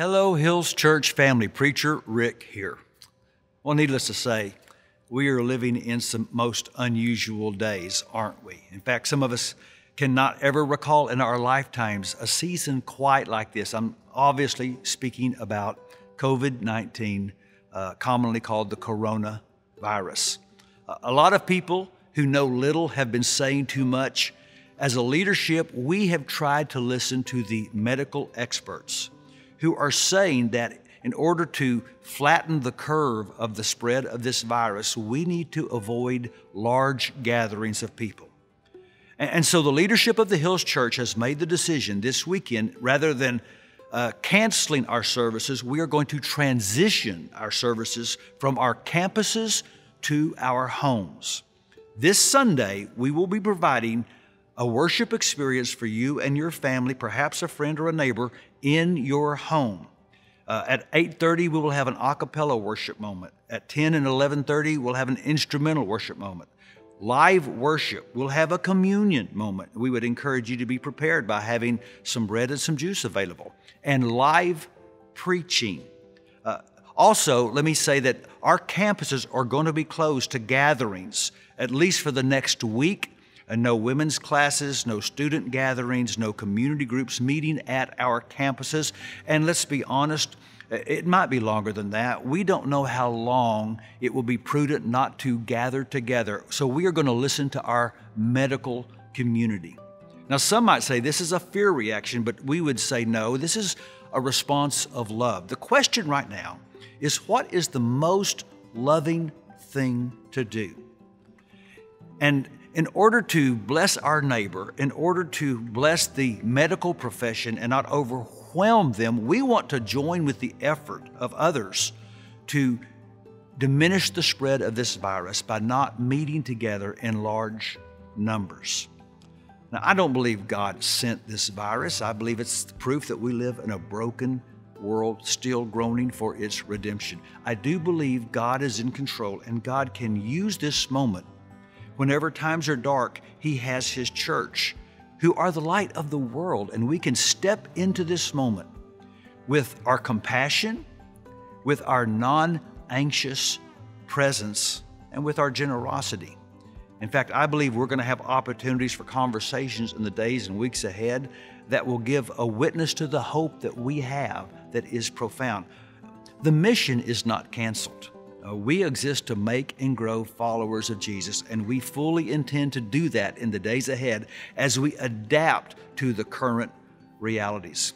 Hello, Hills Church family. Preacher Rick here. Well, needless to say, we are living in some most unusual days, aren't we? In fact, some of us cannot ever recall in our lifetimes a season quite like this. I'm obviously speaking about COVID 19, uh, commonly called the coronavirus. Uh, a lot of people who know little have been saying too much. As a leadership, we have tried to listen to the medical experts who are saying that in order to flatten the curve of the spread of this virus, we need to avoid large gatherings of people. And so the leadership of the Hills Church has made the decision this weekend, rather than uh, canceling our services, we are going to transition our services from our campuses to our homes. This Sunday, we will be providing a worship experience for you and your family, perhaps a friend or a neighbor, in your home. Uh, at 8.30, we will have an a cappella worship moment. At 10 and 11.30, we'll have an instrumental worship moment. Live worship, we'll have a communion moment. We would encourage you to be prepared by having some bread and some juice available. And live preaching. Uh, also, let me say that our campuses are going to be closed to gatherings, at least for the next week and no women's classes, no student gatherings, no community groups meeting at our campuses. And let's be honest, it might be longer than that. We don't know how long it will be prudent not to gather together. So we are going to listen to our medical community. Now, some might say this is a fear reaction, but we would say no, this is a response of love. The question right now is what is the most loving thing to do? And in order to bless our neighbor, in order to bless the medical profession and not overwhelm them, we want to join with the effort of others to diminish the spread of this virus by not meeting together in large numbers. Now, I don't believe God sent this virus. I believe it's proof that we live in a broken world, still groaning for its redemption. I do believe God is in control and God can use this moment Whenever times are dark, He has His church, who are the light of the world, and we can step into this moment with our compassion, with our non anxious presence, and with our generosity. In fact, I believe we're going to have opportunities for conversations in the days and weeks ahead that will give a witness to the hope that we have that is profound. The mission is not canceled. Uh, we exist to make and grow followers of Jesus, and we fully intend to do that in the days ahead as we adapt to the current realities.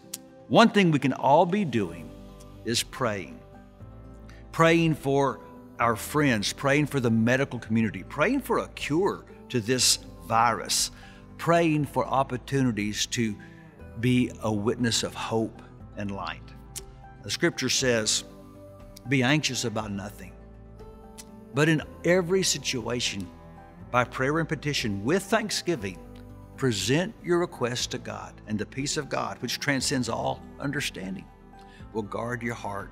One thing we can all be doing is praying. Praying for our friends, praying for the medical community, praying for a cure to this virus, praying for opportunities to be a witness of hope and light. The scripture says, Be anxious about nothing but in every situation, by prayer and petition with thanksgiving, present your request to God, and the peace of God, which transcends all understanding, will guard your heart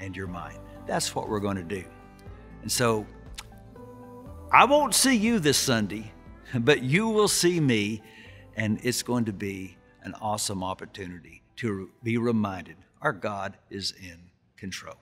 and your mind. That's what we're going to do. And so, I won't see you this Sunday, but you will see me, and it's going to be an awesome opportunity to be reminded our God is in control.